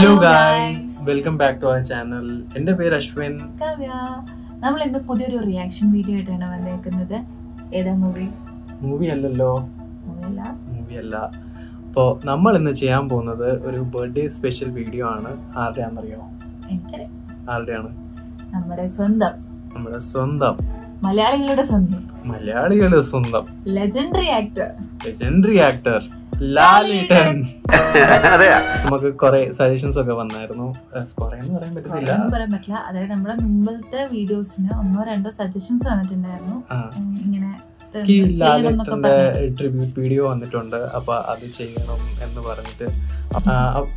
Hello guys welcome back to our channel എന്റെ പേര് അശ്വിൻ. കാവ്യ. നമ്മൾ ഇന്ന് പുതിയൊരു റിയാക്ഷൻ വീഡിയോ ആയിട്ടാണ് വന്നേക്കുന്നത്. ഏതാ മൂവി മൂവി അല്ലല്ലോ. മൂവി അല്ല. അപ്പോൾ നമ്മൾ ഇന്ന് ചെയ്യാൻ പോകുന്നത് ഒരു ബർത്ത്ഡേ സ്പെഷ്യൽ വീഡിയോ ആണ്. ആരുടെയാണെന്നറിയോ? ആരുടെയാണ്? നമ്മുടെ സ്വന്തം. നമ്മുടെ സ്വന്തം. മലയാളികളുടെ സ്വന്തം. മലയാളികളുടെ സ്വന്തം. Legendary actor legendary actor Lalettan നമുക്ക് കുറെ സജഷൻസ് ഒക്കെ വന്നായിരുന്നു. കുറെ എന്ന് പറയാൻ പറ്റത്തില്ല. പറയാൻ പറ്റില്ല. അതായത് നമ്മുടെ മുമ്പത്തെ വീഡിയോസിന് ഒന്നോ രണ്ടോ സജഷൻസ് വന്നിട്ടുണ്ടായിരുന്നു. ഇങ്ങനെ ലാലേട്ടന്റെ ട്രിബ്യൂട്ട് വീഡിയോ വന്നിട്ടുണ്ട്. അപ്പൊ അത് ചെയ്യണം എന്ന് പറഞ്ഞിട്ട്.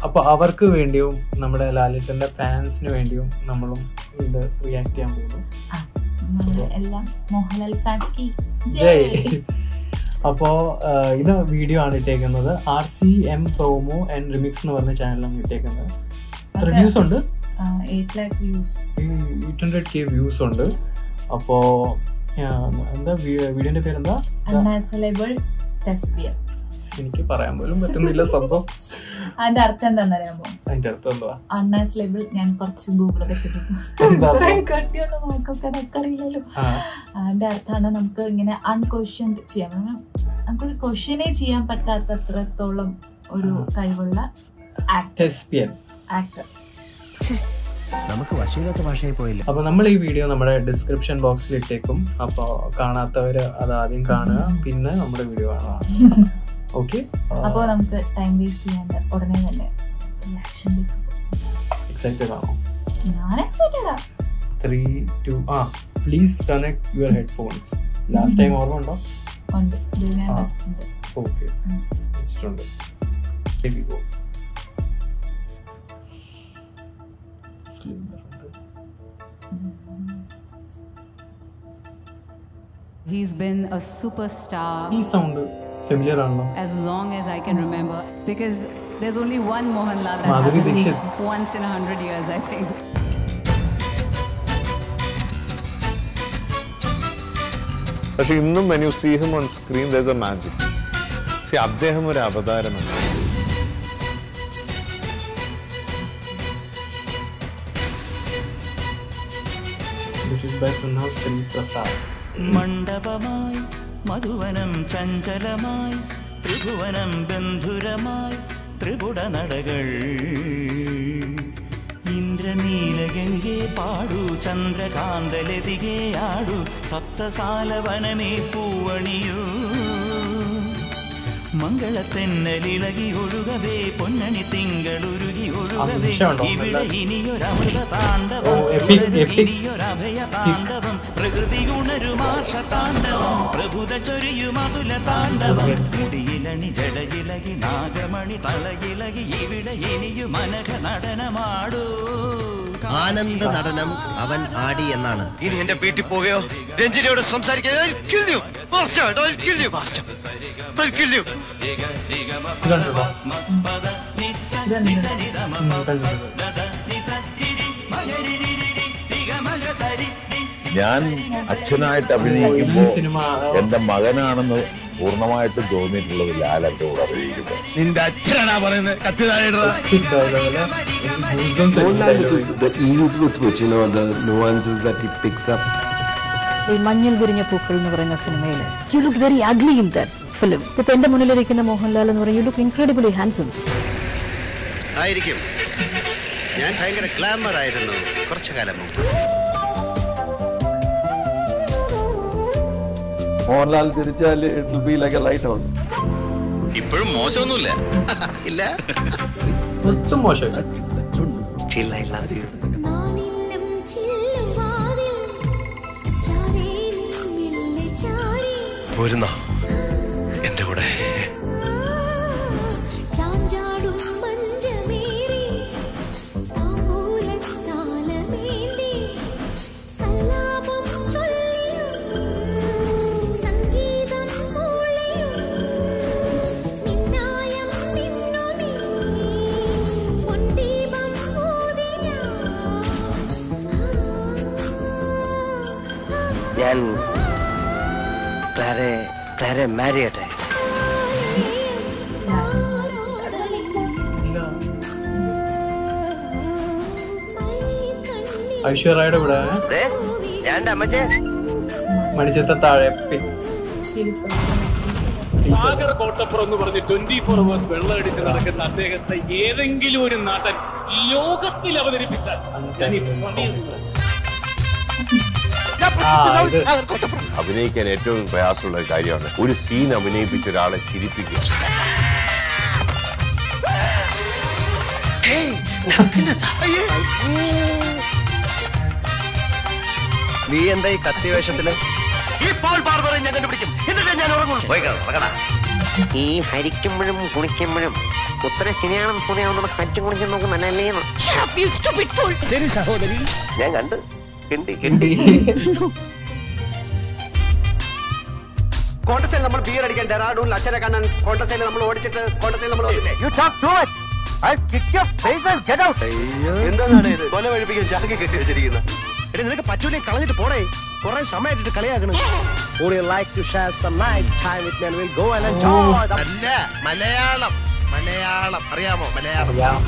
അപ്പൊ അവർക്ക് വേണ്ടിയും നമ്മുടെ ലാലേട്ടന്റെ ഫാൻസിന് വേണ്ടിയും നമ്മളും ഇത് റിയാക്ട് ചെയ്യാൻ പോകുന്നു. നമ്മുടെ എല്ലാം മോഹൻലാൽ ജയ്. അപ്പോ ആ, ഇത് വീഡിയോ ആണ് ഇട്ടേക്കുന്നത്. R C M promo and remix എന്ന് പറഞ്ഞ ചാനലാണ് ഇട്ടേക്കുന്നത്. എത്ര വ്യൂസ് ഉണ്ട്? എയ്റ്റ് ഹൺഡ്രഡ് കെ വ്യൂസ് ഉണ്ട്. അപ്പോ എന്താ വീഡിയോന്റെ പേരെന്താ? അൺആസലബിൾ തസ്ബിയ എനിക്ക് പറയാൻ പോലും പറ്റുന്നില്ല സംഭവം. അതിന്റെ അർത്ഥം എന്താണെന്നറിയാമോ അതിന്റെ അർത്ഥം എന്തുവാ? അൺആസലബിൾ ഞാൻ കുറച്ച് ഗൂഗിളൊക്കെ ചെയ്തു. എന്താ കട്ടിയുള്ള വാക്കൊക്കെ നമുക്ക് അറിയില്ലല്ലോ. അതിന്റെ അർത്ഥമാണ് നമുക്ക് ഇങ്ങനെ അൺക്വസ്റ്റ്യൻ ചെയ്യാം. കാരണം നമുക്ക് ക്വസ്റ്റ്യനെ ചെയ്യാൻ പറ്റാത്തത്രത്തോളം ഒരു ആ. കഴിവുള്ള ആക്ടർ നമുക്ക് വശമില്ലാത്ത ഭാഷയിൽ പോയില്ല? അപ്പൊ നമ്മൾ ഈ വീഡിയോ നമ്മുടെ ഡിസ്ക്രിപ്ഷൻ ബോക്സിൽ ഇട്ടേക്കും. അപ്പൊ കാണാത്തവര് അത് ആദ്യം കാണുക. പിന്നെ നമ്മുടെ വീഡിയോ കാണുക. ഓക്കെ അപ്പൊ നമുക്ക് ടൈം വേസ്റ്റ് ചെയ്യാണ്ട് ഉടനെ തന്നെ റിയാക്ഷനിലേക്ക് എക്സൈറ്റഡ് ആണോ? ഞാൻ എക്സൈറ്റഡാ three two ah please connect your headphones last time ഓർമ്മ ഉണ്ടോ? ഉണ്ട്. ഇത് ഞാൻ ആ. വെച്ചിട്ടുണ്ട്. ഓക്കെ ഉം. വെച്ചിട്ടുണ്ട്. Here we go. Disclaimer ഉണ്ട്. He's been a superstar. ഈ സൗണ്ട് ഫെമിലിയർ ആണല്ലോ as long as I can remember because there's only one Mohanlal that Madhuri happens Dixit. once in a hundred years, I think. പക്ഷെ ഇന്നും when you see him on screen there a magic see അദ്ദേഹം ഒരു അവതാരമാണ് This is by Pranav Sri Prasad. മണ്ഡപമായി മധുവനം ചഞ്ചലമായി ത്രിഭുവനം ബന്ധുരമായി ത്രിപുട നടകൾ. ഇന്ദ്രനീലഗംഗെ പാടു ചന്ദ്രകാന്തലതികെ ആടു സപ്തസാലവനമേ പൂവണിയൂ. മംഗളത്തെന്നലിളകി ഒഴുകവേ പൊന്നണി തിങ്കളുരുകി ഒഴുകവേ. ഇവിടെ ഇനിയൊരമൃത താണ്ഡവം. ഇനിയൊരഭയ താണ്ഡവം. പ്രകൃതി ഉണരുമാഷ താണ്ഡവം പ്രഭുത ചൊരിയുമതുല താണ്ഡവം മുടിയിലണി ജടയിലകി നാഗമണി തളയിലകി ഇവിടെ ഇനിയു മനഘ നടനമാടൂ. ആനന്ദ നടനം അവൻ ആടി എന്നാണ്. ഇനി എന്റെ വീട്ടിൽ പോവുകയോ? രഞ്ജിനിയോട് സംസാരിക്കാൻ ഞാൻ അച്ഛനായിട്ട് അഭിനയിക്കുമ്പോൾ സിനിമ എന്റെ മകനാണെന്ന് പൂർണമായിട്ടും തോന്നിയിട്ടുള്ളത് ലാലന്റെ കൂടെ അഭിനയിക്കുന്നത്. നിന്റെ അച്ഛനാണ് പറയുന്നത്. വിരിഞ്ഞ പൂക്കൾ എന്ന് പറയുന്ന സിനിമയിൽ you look very ugly in that film ഇപ്പൊ എന്റെ മുന്നിലിരിക്കുന്ന മോഹൻലാൽ എന്ന് പറയും യു ലുക്ക് ഇൻക്രെഡിബിളി ഹാൻസം ആയിരിക്കും. ഞാൻ ഭയങ്കര ഗ്ലാമർ ആയിരുന്നു കുറച്ചു കാലം മുമ്പ്. Mohanlal തിരിച്ചാൽ it will be like a lighthouse ഇപ്പോഴും മോശമൊന്നുമില്ല. ഇല്ല? കൊച്ചും മോശമില്ല. പോരുന്നോ? എന്റെ കൂടെ. ഞാൻ ക്ലാരെ ക്ലാരെ മാരി ചെയ്യട്ടെ ഇല്ല. ഐശ്വര്യയുടെ കൂടെ ഞാൻ അമ്മച്ചേ മണിച്ചിത്ര താഴെ പി- സാഗർ കോട്ടപ്പുറം എന്ന് പറഞ്ഞ് ട്വന്റി ഫോർ അവേഴ്സ് വെള്ളം അടിച്ച് നടക്കുന്ന അദ്ദേഹത്തെ ഏതെങ്കിലും ഒരു നടൻ ലോകത്തിൽ അവതരിപ്പിച്ചാൽ. അഭിനയിക്കാൻ ഏറ്റവും പ്രയാസമുള്ള ഒരു കാര്യമാണ്. ഒരു സീൻ അഭിനയിപ്പിച്ച ഒരാളെ ചിരിപ്പിക്കുക. നീ എന്താ ഈ കത്തി വേഷത്തിൽ? ഇപ്പോൾ ബാർബറെ ഞാൻ കണ്ടുപിടിക്കും. എന്നിട്ട് ഞാൻ ഉറങ്ങുള്ളൂ പോയി കിടന്ന് ഉറങ്ങടാ. ഈ ഹരിക്കുമ്പോഴും കുളിക്കുമ്പോഴും ഉത്തര ശനിയാണെന്ന് തോന്നിയാവുന്ന കറ്റും കുളിക്കാൻ നോക്കുന്നല്ലേ ശരി സഹോദരി. ഞാൻ കണ്ട്. കിണ്ടി കിണ്ടി. കോട്ടസയിൽ നമ്മൾ ബിയർ അടിക്കാൻ ഡെറാഡൂണിൽ അച്ഛനെ കണ്ണൻ കോട്ടസയിൽ നമ്മൾ ഓടിച്ചിട്ട് കോട്ടസയിൽ നമ്മൾ വന്നില്ലേ? You talk too much. I'll kick your face get out. എന്താണ് ഇത്? കൊല വഴിപ്പിക്കാൻ ചാക്കി കെട്ടി വെച്ചിരിക്കുന്നത് എടി നിനക്ക് പറ്റൂലേ കളഞ്ഞിട്ട് പോടേ. കുറെ സമയമായിട്ട് കളിയാക്കണം. Would you like to share some nice time with me and we'll go and enjoy the... അല്ല മലയാളം. മലയാളം. അറിയാമോ Malayalam?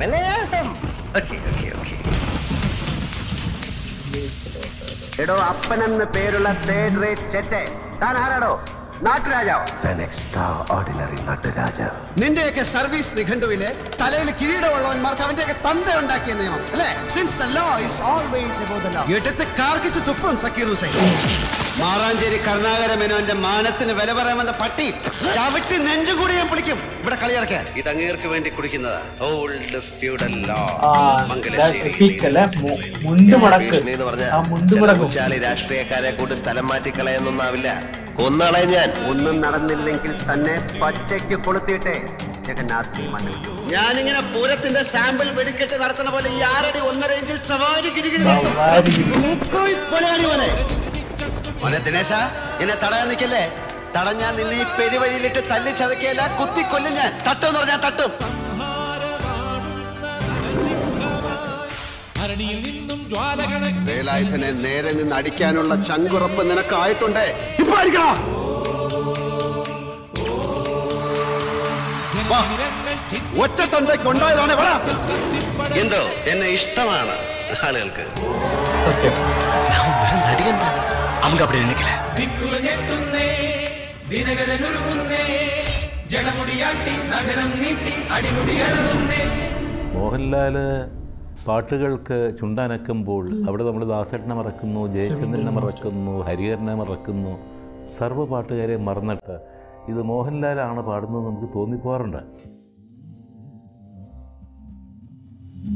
Malayalam. Okay okay okay ఎడో అప్పనన్న పేరుల పేడ్ చెట్టే. తాను కానీ നിന്റെയൊക്കെ സർവീസ് നിഘണ്ടുവിലെ തലയിൽ കിരീടമുള്ളവന്മാർക്ക് അവന്റെയൊക്കെ തന്ത ഉണ്ടാക്കിയ നിയമം അല്ലേ? Since the law is always above the law എടുത്ത് കാർക്കിച്ച് തുപ്പും സക്കീർ ഹുസൈൻ. മാറാഞ്ചേരി കർണാകര മേനോന്റെ മാനത്തിന് വില പറയാമെന്ന പട്ടി ചവിട്ടി നെഞ്ചും കൂടി ഞാൻ പിടിക്കും ഇവിടെ കളിയിറക്കാൻ ഇത് അങ്ങേർക്ക് വേണ്ടി കുടിക്കുന്നതാ. ഓൾഡ് ഫ്യൂഡൽ ലോ ആ പീക്ക് അല്ലേ? മു- മുണ്ട് മടക്ക്. എന്ന് പറഞ്ഞ ആ മുണ്ട് മടക്കും. ചാലി രാഷ്ട്രീയക്കാരെ കൂട്ടി സ്ഥലം മാറ്റി കളയൊന്നൊന്നാവില്ല കൊന്നളെ ഞാൻ. ഒന്നും നടന്നില്ലെങ്കിൽ തന്നെ പച്ചയ്ക്ക് കൊളുത്തിയിട്ടേ. ജഗന്നാഥ് മണ്ണിൽ. ഞാനിങ്ങനെ പൂരത്തിന്റെ സാമ്പിൾ വെടിക്കെട്ട് നടത്തുന്ന പോലെ ഈ ആറടി ഒന്നര ഇഞ്ചിൽ സവാരി ഗിരിഗിരി മോനെ. ദിനേശ എന്നെ തടയാൻ നിൽക്കല്ലേ? തടഞ്ഞാൽ നിന്നെ ഈ പെരുവഴിയിലിട്ട് തല്ലി ചതക്കിയല്ല കുത്തി കൊല്ലും ഞാൻ. തട്ടും എന്ന് പറഞ്ഞാൽ തട്ടും. വേലായുധനെ നേരെ നിന്ന് അടിക്കാനുള്ള ചങ്കുറപ്പ് നിനക്കായിട്ടുണ്ട്? ഇപ്പൊ അടിക്കണം എന്തോ എന്നെ ഇഷ്ടമാണ് ആളുകൾക്ക്. നമുക്ക് അവിടെ മോഹൻലാൽ പാട്ടുകൾക്ക് ചുണ്ടനക്കുമ്പോൾ അവിടെ നമ്മൾ ദാസേട്ടനെ മറക്കുന്നു ജയചന്ദ്രനെ മറക്കുന്നു ഹരിഹരനെ മറക്കുന്നു. സർവ പാട്ടുകാരെ മറന്നിട്ട് ഇത് മോഹൻലാലാണ് പാടുന്നത് നമുക്ക് തോന്നിപ്പോകാറുണ്ട്.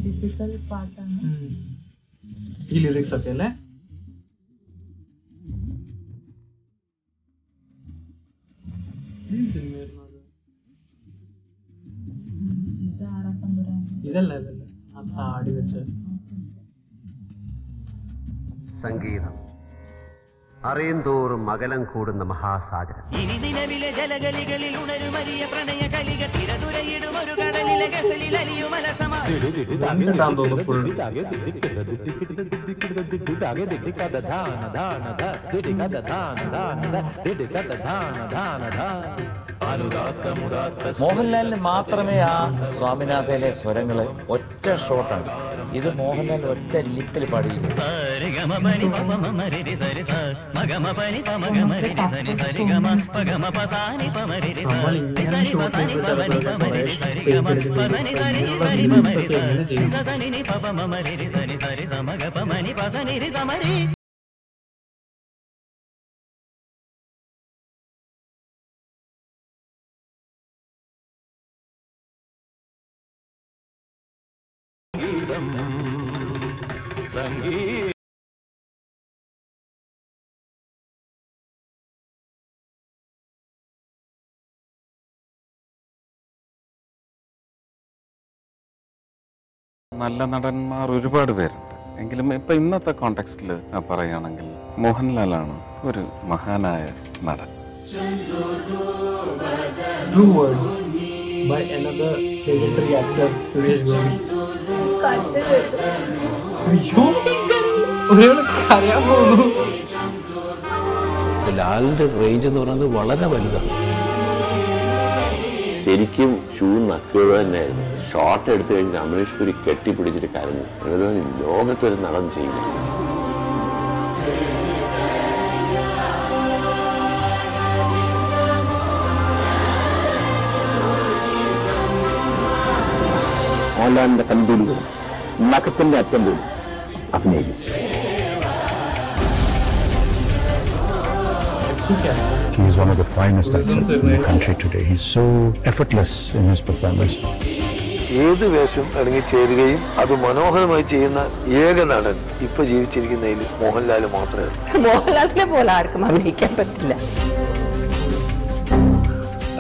ഡിഫിക്കൽ പാട്ടാണ്. ഈ ലിറിക്സ് ഒക്കെ അല്ലേ? അറിയും തോറും അകലം കൂടുന്ന മഹാസാഗരം ഇനി നിലവിലെ ജലഗലികളിൽ ഉണരുമരിയ പ്രണയ കലിക തിരതുരയിടും ഒരു കടലിലെ ഗസലിൽ അലിയും അലസമാ തോന്നുന്നു ഫുൾ മോഹൻലാലിന് മാത്രമേ ആ സ്വാമിനാഥയിലെ സ്വരങ്ങൾ ഒറ്റ ഷോട്ടാണ് ഇത് മോഹൻലാൽ ഒറ്റ ലിപ്പിൽ പാടിയില്ല. നല്ല നടന്മാർ ഒരുപാട് പേരുണ്ട്. എങ്കിലും ഇപ്പൊ ഇന്നത്തെ കോണ്ടെക്സ്റ്റിൽ പറയുകയാണെങ്കിൽ മോഹൻലാലാണ് ഒരു മഹാനായ നടൻ. True words by another legendary actor, Suresh ലാലിന്റെ റേഞ്ച് എന്ന് പറയുന്നത് വളരെ വലുതാണ്. ശരിക്കും ഷൂ നക്കുക തന്നെയായിരുന്നു. ഷോട്ട് എടുത്തു കഴിഞ്ഞ് അമരീഷ് പുരി കെട്ടിപ്പിടിച്ചിട്ട് കരഞ്ഞു. എനിക്ക് തോന്നി ലോകത്തൊരു നടൻ ചെയ്യില്ല മോഹൻലാലിന്റെ കൺപിൽ നഖത്തിന്റെ അറ്റം പോലും അഭിനയിക്കും He's one of the finest actors in the country today. He's so effortless in his performance. ഏത് വേഷം ഇറങ്ങി ചേരുകയും അത് മനോഹരമായി ചെയ്യുന്ന ഏക നടൻ ഇപ്പൊ ജീവിച്ചിരിക്കുന്നതിൽ മോഹൻലാൽ മാത്രമേ ഉള്ളൂ മോഹൻലാലിനെ പോലെ ആർക്കും അഭിനയിക്കാൻ പറ്റില്ല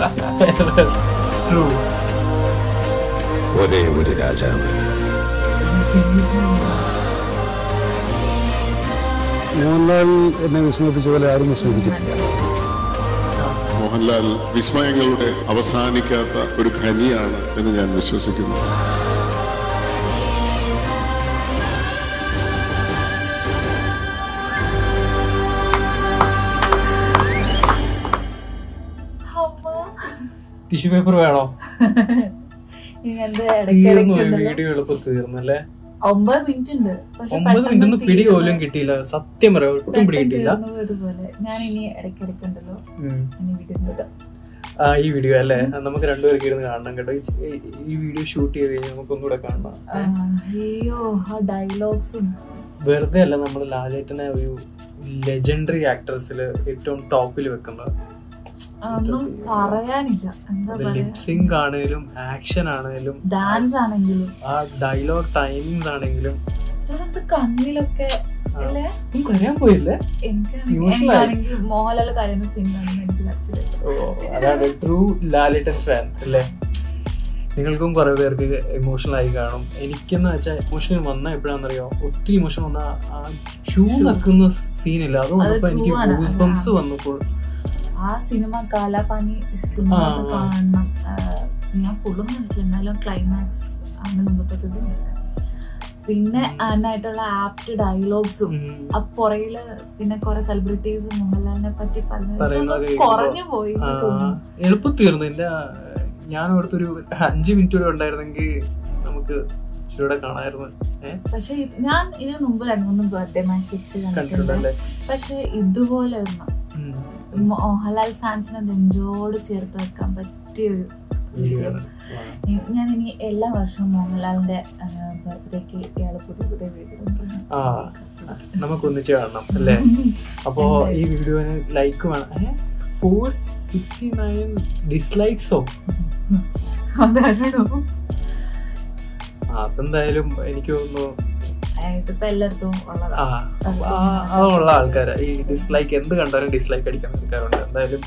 ഒരേ ഒരു രാജാവ് മോഹൻലാൽ എന്നെ വിസ്മയിപ്പിച്ച പോലെ ആരും വിസ്മയിപ്പിച്ചിട്ടില്ല. മോഹൻലാൽ വിസ്മയങ്ങളുടെ അവസാനിക്കാത്ത ഒരു ഖനിയാണ് എന്ന് ഞാൻ വിശ്വസിക്കുന്നു. ടിഷ്യൂ പേപ്പർ വേണോ? വീഡിയോ എളുപ്പം തീർന്നല്ലേ? ഒമ്പത് മിനിറ്റ് ഉണ്ട്. പക്ഷെ ഒമ്പത് മിനിറ്റ് ഒന്നും പിടി. പോലും കിട്ടിയില്ല. സത്യം പറയാം ഒട്ടും പിടി കിട്ടിയില്ല ഇതുപോലെ. ഞാൻ ഇനി ഇടയ്ക്കിടയ്ക്ക് ഉണ്ടല്ലോ ആ ഈ വീഡിയോ അല്ലേ? നമുക്ക് രണ്ടുപേർക്ക് ഇരുന്ന് കാണണം കേട്ടോ. ഈ- വീഡിയോ ഷൂട്ട് ചെയ്ത് കഴിഞ്ഞാൽ നമുക്ക് ഒന്നുകൂടെ കാണണം. അയ്യോ ആ ഡയലോഗ്സും വെറുതെ അല്ല നമ്മൾ ലാലേട്ടനെ ഒരു ലെജൻഡറി ആക്ട്രസിൽ ഏറ്റവും ടോപ്പിൽ വെക്കുന്നത്. ഒന്നും പറയാനില്ല. എന്താ ലിപ്സിംഗ് ആണെങ്കിലും ആക്ഷൻ ആണെങ്കിലും ഡാൻസ് ആണെങ്കിലും. ആ ഡയലോഗ് ടൈമിംഗ് ആണെങ്കിലും. കണ്ണിലൊക്കെ കരയാൻ പോയില്ലേ? മോഹൻലാൽ കരയുന്ന ഓ, അതാണ് ട്രൂ ലാലിട്ടൻ ഫാൻ അല്ലേ? നിങ്ങൾക്കും കുറെ പേർക്ക് ഇമോഷണൽ ആയി കാണും. എനിക്കെന്ന് വെച്ചാൽ ഇമോഷണൽ വന്ന എപ്പോഴാണെന്നറിയോ ഒത്തിരി ഇമോഷൻ വന്ന ആ ഷൂ നക്കുന്ന സീനില്ല അത് എനിക്ക്. ഗൂസ് ബംസ് വന്നപ്പോൾ ആ സിനിമ കാലാപാനി സിനിമ കാണണം. ഞാൻ ഫുള്ളും കണ്ടിട്ടില്ല. എന്നാലും ക്ലൈമാക്സ് അങ്ങനെ മുമ്പത്തെ സീൻസ് പിന്നെ അതിനായിട്ടുള്ള ആപ്റ്റ് ഡയലോഗ്സും ആ പുറയിൽ പിന്നെ കുറെ സെലിബ്രിറ്റീസും മോഹൻലാലിനെ പറ്റി പറഞ്ഞത് കുറഞ്ഞു പോയി എളുപ്പം തീർന്നില്ല ഞാൻ ഒരു അഞ്ച് മിനിറ്റ് കൂടെ ഉണ്ടായിരുന്നെങ്കിൽ നമുക്ക് ഇച്ചിരൂടെ കാണായിരുന്നു പക്ഷെ ഞാൻ ഇതിനു മുമ്പ് രണ്ടു മൂന്ന് ബർത്ത്ഡേ മാഷെക്സ് കണ്ടിട്ടുണ്ട്. പക്ഷെ ഇതുപോലെ ഒന്നും മോഹൻലാൽ ഫാൻസിനെ നെഞ്ചോട് ചേർത്ത് വെക്കാൻ പറ്റിയ ഒരു വീഡിയോ ഞാൻ ഇനി എല്ലാ വർഷവും മോഹൻലാലിന്റെ ബർത്ത്ഡേക്ക് ഇയാൾ പുതിയ പുതിയ വീഡിയോ നമുക്ക് ഒന്നിച്ച് കാണണം അല്ലേ? അപ്പോ ഈ വീഡിയോന് ലൈക്ക് വേണം. ഫോർ സിക്സ്റ്റി നയൻ ഡിസ്ലൈക്സോ അതാണോ? അതെന്തായാലും എനിക്ക് തോന്നുന്നു ഇതിപ്പോ എല്ലായിടത്തും അതുള്ള ആൾക്കാര്. ഈ ഡിസ്ലൈക്ക് എന്ത് കണ്ടാലും ഡിസ്ലൈക്ക് അടിക്കുന്ന ആൾക്കാരുണ്ട് എന്തായാലും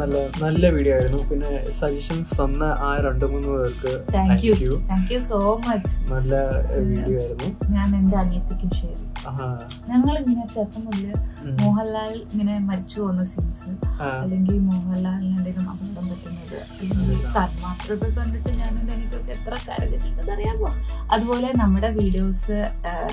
നല്ല നല്ല വീഡിയോ ആയിരുന്നു. പിന്നെ സജഷൻസ് തന്ന ആ രണ്ട് മൂന്ന് പേർക്ക് thank you thank you so much നല്ല വീഡിയോ ആയിരുന്നു. ഞാൻ എന്റെ അനിയത്തിക്കും ഷെയർ. ഞങ്ങൾ ഇങ്ങനെ ചെറുപ്പം മുതൽ. മോഹൻലാൽ ഇങ്ങനെ മരിച്ചു പോകുന്ന സീൻസ് അല്ലെങ്കിൽ മോഹൻലാലിന് എന്തെങ്കിലും അപകടം പറ്റുന്നത് തന്മാത്രകൾ കണ്ടിട്ട് ഞാൻ എന്റെ എനിക്കൊക്കെ എത്ര കരഞ്ഞിട്ടുണ്ടെന്ന് അറിയാമോ അതുപോലെ നമ്മുടെ വീഡിയോസ്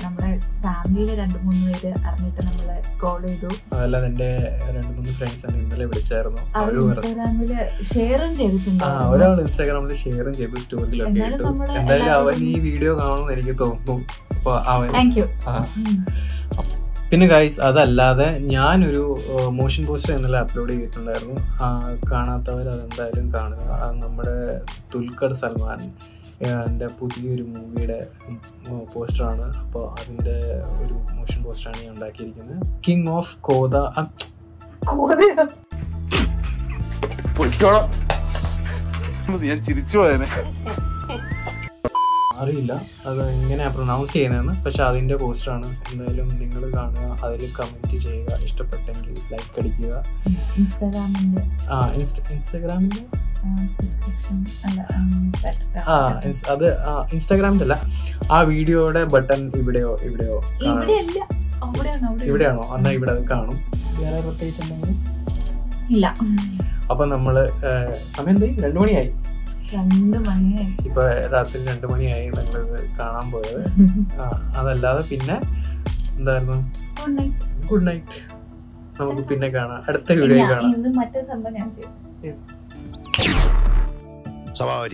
നമ്മുടെ ഫാമിലിയിലെ രണ്ട് മൂന്ന് പേര് അറിഞ്ഞിട്ട് നമ്മൾ കോൾ ചെയ്തു. അതല്ല എന്റെ രണ്ട് മൂന്ന് ഫ്രണ്ട്സ് എന്നെ ഇന്നലെ വിളിച്ചായിരുന്നു. അവർ അവർ പറഞ്ഞു. ഇൻസ്റ്റാഗ്രാമിൽ ഷെയറും ചെയ്തിട്ടുണ്ട് ഒരാൾ ഇൻസ്റ്റാഗ്രാമിൽ ഷെയറും ചെയ്തു സ്റ്റോറിയിലൊക്കെ എന്നാലും ഇട്ടു. നമ്മൾ എന്തായാലും അവൻ ഈ വീഡിയോ കാണുമെന്ന് എനിക്ക് തോന്നുന്നു. അപ്പൊ അവൻ താങ്ക് you. പിന്നെ ഗൈസ് അതല്ലാതെ ഞാനൊരു മോഷൻ പോസ്റ്റർ എന്നുള്ള അപ്ലോഡ് ചെയ്തിട്ടുണ്ടായിരുന്നു. കാണാത്തവർ അതെന്തായാലും കാണുക. നമ്മുടെ ദുൽഖർ സൽമാൻ എന്റെ പുതിയൊരു മൂവിയുടെ പോസ്റ്ററാണ് അപ്പോൾ അതിന്റെ ഒരു മോഷൻ പോസ്റ്ററാണ് ഞാൻ ഉണ്ടാക്കിയിരിക്കുന്നത്. കിങ് ഓഫ് കോത കോതോ ഞാൻ ചിരിച്ചു പോയനെ. അറിയില്ല. അത് എങ്ങനെയാണ് പ്രൊനൗൺസ് ചെയ്യുന്നതെന്ന്. പക്ഷെ അതിന്റെ പോസ്റ്റാണ് എന്തായാലും നിങ്ങൾ കാണുക അതിൽ കമന്റ് ചെയ്യുക ഇഷ്ടപ്പെട്ടെങ്കിൽ ലൈക്ക് അടിക്കുക. ഇൻസ്റ്റാഗ്രാമിന്റെ ആ ഇൻസ്റ്റ ഇൻസ്റ്റാഗ്രാമിന്റെ? ഡിസ്ക്രിപ്ഷൻ അല്ല ആ അത് ആ വീഡിയോയുടെ ബട്ടൺ ഇവിടെയോ ഇവിടെയോ കാണാം. അവിടെയാണ്? അവിടെ ഇവിടെയാണോ? എന്നാ ഇവിടെ അത് കാണും. വേറെ പ്രത്യേകിച്ച് എന്തെങ്കിലും? ഇല്ല. അപ്പൊ നമ്മൾ സമയം എന്തായി? രണ്ടു മണിയായി. രണ്ട് മണിയായി. ഇപ്പൊ രാത്രി രണ്ടു മണിയായി ഞങ്ങളിത് കാണാൻ പോയത്. ആ, അതല്ലാതെ പിന്നെ എന്തായിരുന്നു? ഗുഡ് നൈറ്റ് ഗുഡ് നൈറ്റ് നമുക്ക് പിന്നെ കാണാം. അടുത്ത വീഡിയോ കാണാം. മറ്റേ സംഭവം ഞാൻ ചെയ്യും. സ്വഭാവം